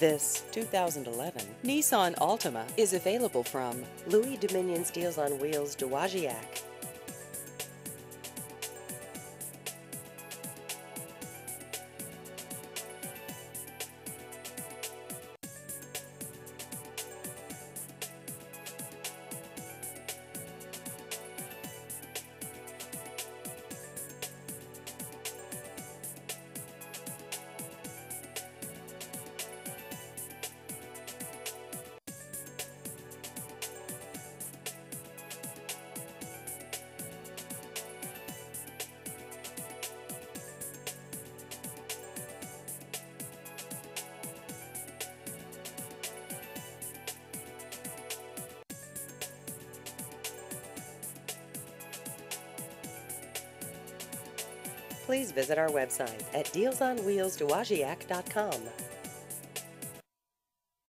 This 2011 Nissan Altima is available from Louis Dominion Steels on Wheels Dowagiac. Please visit our website at dealsonwheelsdowagiac.com.